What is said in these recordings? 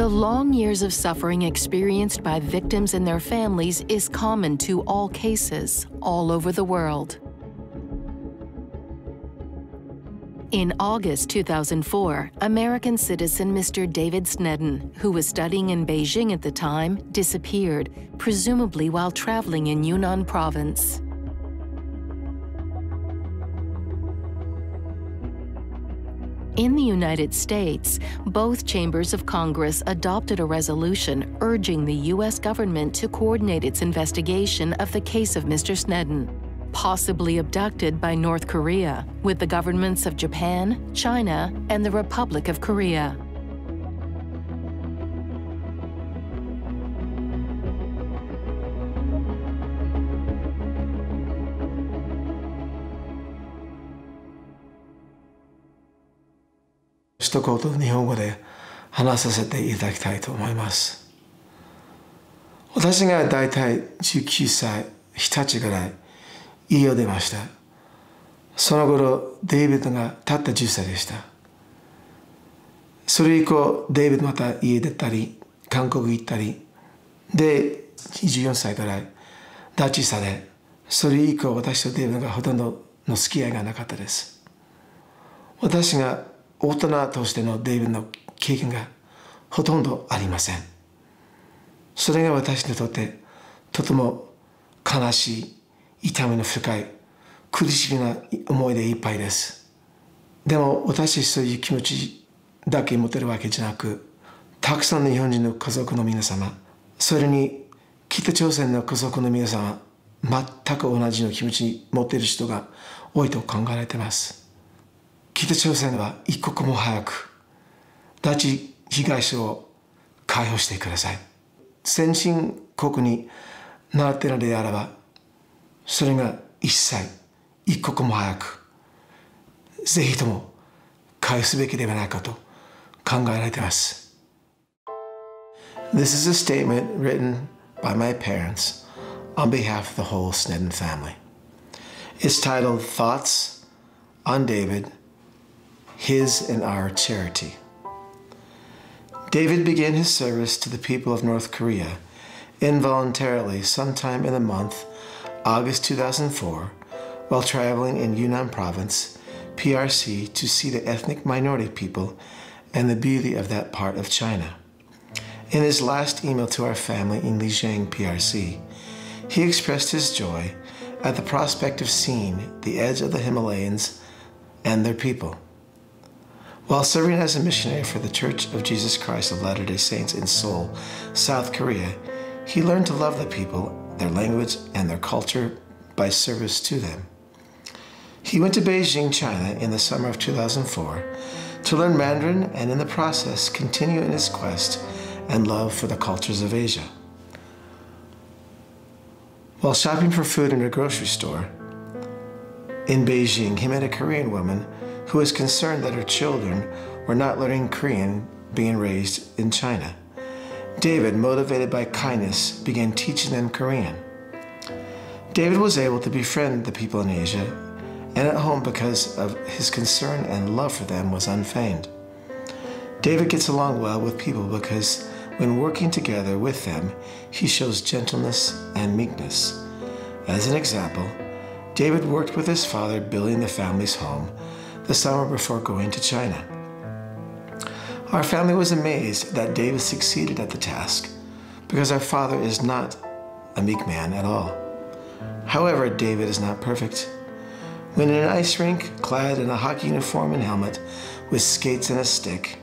The long years of suffering experienced by victims and their families is common to all cases all over the world. In August 2004, American citizen Mr. David Sneddon, who was studying in Beijing at the time, disappeared, presumably while traveling in Yunnan province. In the United States, both chambers of Congress adopted a resolution urging the U.S. government to coordinate its investigation of the case of Mr. Sneddon, possibly abducted by North Korea, with the governments of Japan, China, and the Republic of Korea. 一言日本語で話させていただきたいと思います。私が大体19歳20歳ぐらい家を出ました。その頃デイビッドがたった10歳でした。それ以降デイビッドまた家出たり韓国行ったりで24歳ぐらい拉致されそれ以降私とデイビッドがほとんどの付き合いがなかったです。私が大人としてのデイビッドの経験がほとんどありません。それが私にとってとても悲しい痛みの深い苦しみな思いでいっぱいです。でも私そういう気持ちだけ持てるわけじゃなくたくさんの日本人の家族の皆様それに北朝鮮の家族の皆様全く同じの気持ち持っている人が多いと考えられています。北朝鮮は一刻も早く拉致被害者を解放してください先進国になっているのであればそれが一切一刻も早くぜひとも返すべきではないかと考えられています This is a statement written by my parents on behalf of the whole Snedden family. It's titled Thoughts on David, His and Our Charity. David began his service to the people of North Korea involuntarily sometime in the month August 2004 while traveling in Yunnan Province, PRC, to see the ethnic minority people and the beauty of that part of China. In his last email to our family in Lijiang, PRC, he expressed his joy at the prospect of seeing the edge of the Himalayas and their people. While serving as a missionary for the Church of Jesus Christ of Latter day Saints in Seoul, South Korea, he learned to love the people, their language, and their culture by service to them. He went to Beijing, China in the summer of 2004 to learn Mandarin and in the process continue in his quest and love for the cultures of Asia. While shopping for food in a grocery store in Beijing, he met a Korean woman who was concerned that her children were not learning Korean being raised in China. David, motivated by kindness, began teaching them Korean. David was able to befriend the people in Asia and at home because of his concern and love for them was unfeigned. David gets along well with people because when working together with them, he shows gentleness and meekness. As an example, David worked with his father building the family's home the summer before going to China. Our family was amazed that David succeeded at the task because our father is not a meek man at all. However, David is not perfect. When in an ice rink, clad in a hockey uniform and helmet, with skates and a stick,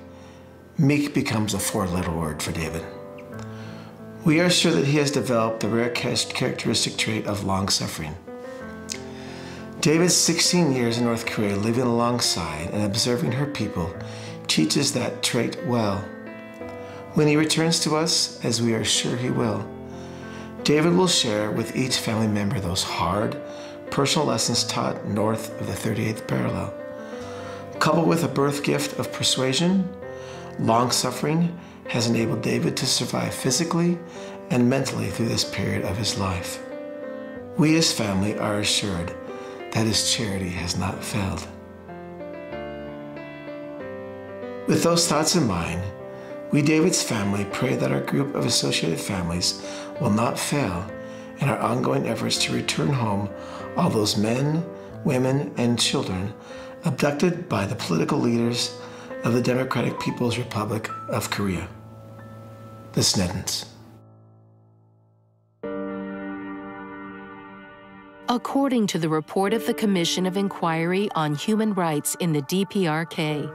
meek becomes a four letter word for David. We are sure that he has developed the rare characteristic trait of long suffering. David's 16 years in North Korea living alongside and observing her people teaches that trait well. When he returns to us, as we are sure he will, David will share with each family member those hard, personal lessons taught north of the 38th parallel. Coupled with a birth gift of persuasion, long suffering has enabled David to survive physically and mentally through this period of his life. We as family are assured that his charity has not failed. With those thoughts in mind, we, David's family, pray that our group of associated families will not fail in our ongoing efforts to return home all those men, women, and children abducted by the political leaders of the Democratic People's Republic of Korea, the Sneddons. According to the report of the Commission of Inquiry on Human Rights in the DPRK,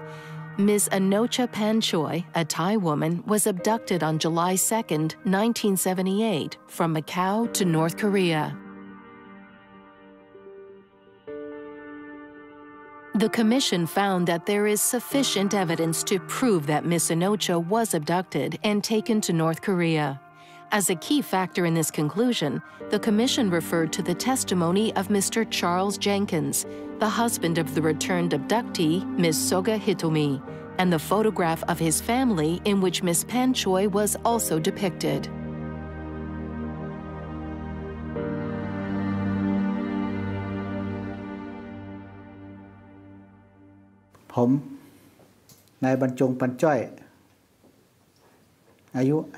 Ms. Anocha Panchoi, a Thai woman, was abducted on July 2, 1978, from Macau to North Korea. The Commission found that there is sufficient evidence to prove that Ms. Anocha was abducted and taken to North Korea. As a key factor in this conclusion, the Commission referred to the testimony of Mr. Charles Jenkins, the husband of the returned abductee, Ms. Soga Hitomi, and the photograph of his family in which Ms. Panchoi was also depicted. Home. นายบรรจงปัญจ้อย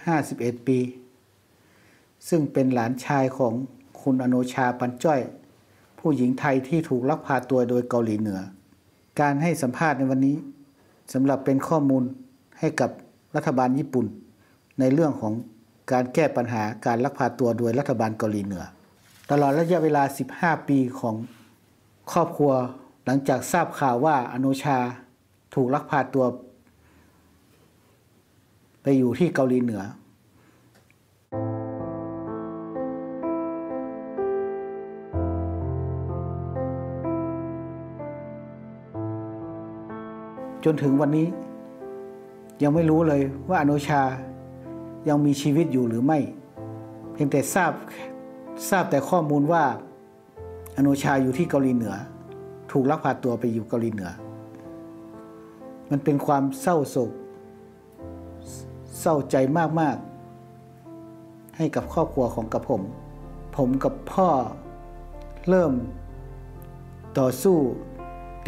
51 ซึ่งเป็นหลานชายของคุณอโนชาปันจ้อย ผู้หญิงไทยที่ถูกลักพาตัวโดยเกาหลีเหนือ การให้สัมภาษณ์ในวันนี้สำหรับเป็นข้อมูลให้กับรัฐบาลญี่ปุ่น ในเรื่องของการแก้ปัญหาการลักพาตัวโดยรัฐบาลเกาหลีเหนือ ตลอดระยะเวลา 15 ปีของครอบครัวหลังจากทราบข่าวว่าอนุชาถูกลักพาตัว ไปอยู่ที่เกาหลีเหนือ จนถึงวันนี้ ยังไม่รู้เลยว่าอนุชายังมีชีวิตอยู่หรือไม่ เพียงแต่ทราบทราบแต่ข้อมูลว่า อนุชาอยู่ที่เกาหลีเหนือ ถูกลักพาตัวไปอยู่เกาหลีเหนือ มันเป็นความเศร้าโศก เศร้าใจมาก ๆ ให้กับครอบครัวของกับผม ผมกับพ่อเริ่มต่อสู้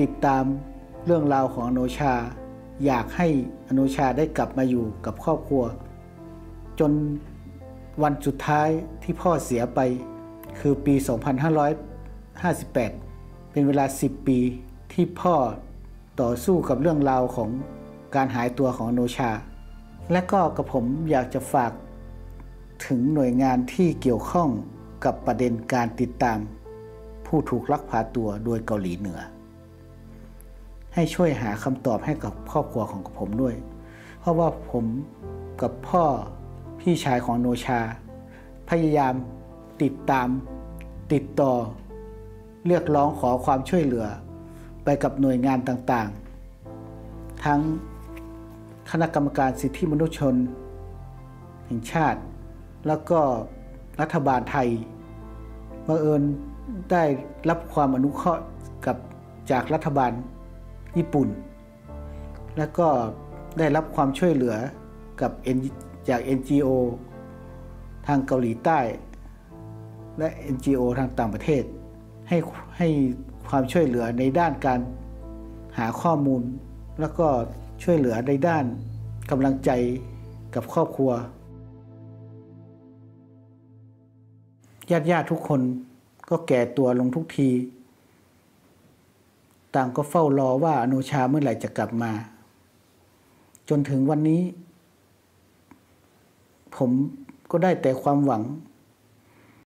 ติดตาม เรื่องราวของอโนชา อยากให้อโนชาได้กลับมาอยู่กับครอบครัว จนวันสุดท้ายที่พ่อเสียไปคือปี 2558 เป็นเวลา 10 ปีที่พ่อต่อสู้กับเรื่องราวของการหายตัวของโนชา และก็กระผมอยากจะฝากถึงหน่วยงานที่เกี่ยวข้องกับประเด็นการติดตาม ผู้ถูกลักพาตัวโดยเกาหลีเหนือ ให้ช่วยหาคำตอบให้กับครอบครัวของผมด้วย เพราะว่าผมกับพ่อพี่ชายของโนชา พยายามติดตาม ติดต่อ เรียกร้องขอความช่วยเหลือ ไปกับหน่วยงานต่างๆ ทั้งคณะกรรมการสิทธิมนุษยชน แห่งชาติ แล้วก็รัฐบาลไทยบังเอิญได้รับความอนุเคราะห์กับจากรัฐบาล ญี่ปุ่น และก็ได้รับความช่วยเหลือกับจาก NGO ทางเกาหลีใต้ และ NGO ทางต่างประเทศ ให้ให้ความช่วยเหลือในด้านการหาข้อมูล แล้วก็ช่วยเหลือในด้านกำลังใจกับครอบครัวญาติญาติทุกคนก็แก่ตัวลงทุกที ต่างก็เฝ้ารอว่าอนุชาเมื่อไหร่จะกลับมา จนถึงวันนี้ ผมก็ได้แต่ความหวัง